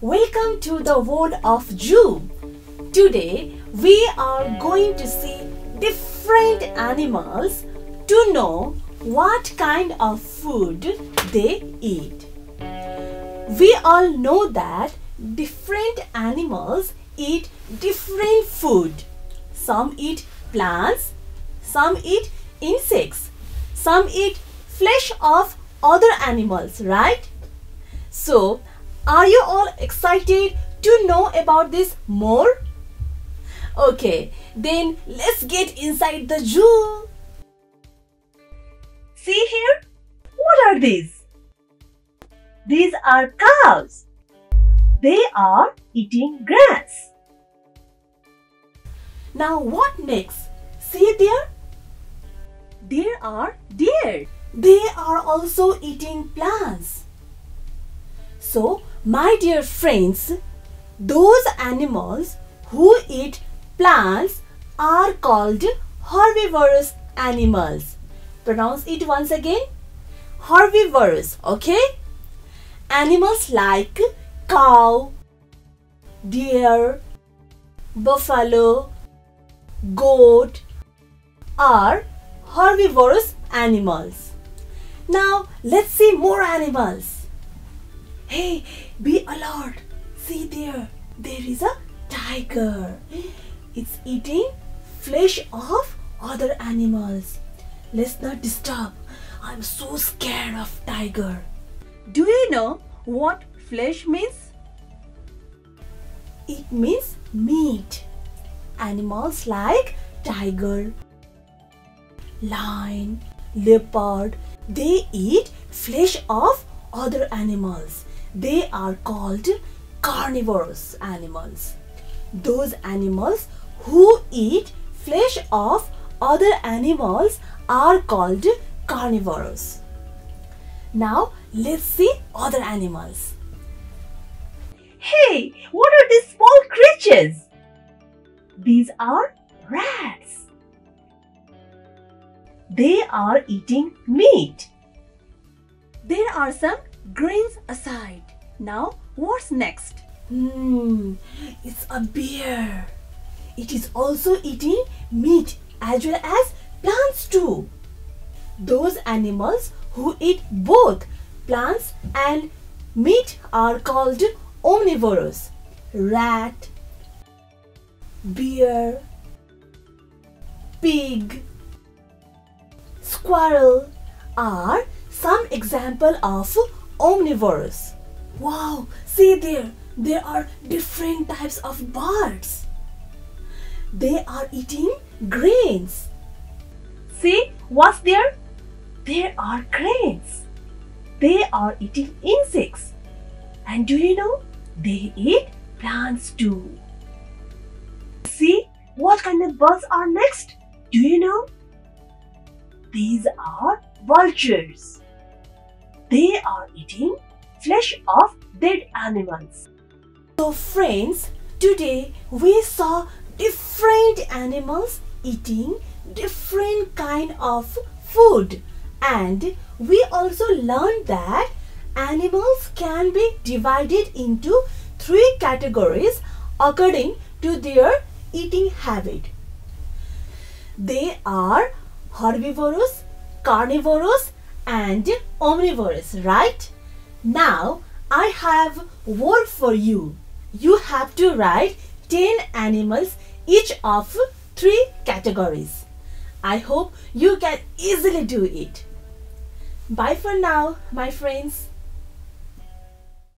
welcome to the world of zoo. Today we are going to see different animals to know what kind of food they eat. We all know that different animals eat different food. Some eat plants, some eat insects, some eat flesh of other animals, right? So, are you all excited to know about this more? Okay, then let's get inside the zoo. See here? What are these? These are cows. They are eating grass. Now what next? See there? There are deer. They are also eating plants. So, my dear friends, those animals who eat plants are called herbivorous animals. Pronounce it once again. Herbivorous, okay? Animals like cow, deer, buffalo, goat are herbivorous animals. Now let's see more animals. Hey, be alert. See there, there is a tiger. It's eating flesh of other animals. Let's not disturb. I'm so scared of tiger. Do you know what flesh means? It means meat. Animals like tiger, lion, leopard, they eat flesh of other animals. They are called carnivorous animals. Those animals who eat flesh of other animals are called carnivorous. Now let's see other animals. Hey, what are these small creatures? These are rats. They are eating meat. There are some grains aside. Now, what's next? Hmm, it's a bear. It is also eating meat as well as plants too. Those animals who eat both plants and meat are called omnivorous. Rat, bear, pig, squirrel are some example of omnivores. Wow, see there, there are different types of birds. They are eating grains. See what's there? There are cranes. They are eating insects. And do you know? They eat plants too. See what kind of birds are next? Do you know? These are vultures. They are eating flesh of dead animals. So friends, today we saw different animals eating different kind of food and we also learned that animals can be divided into three categories according to their eating habit. They are herbivorous, carnivorous and omnivorous, right? Now I have work for you. You have to write 10 animals each of three categories. I hope you can easily do it. Bye for now, my friends.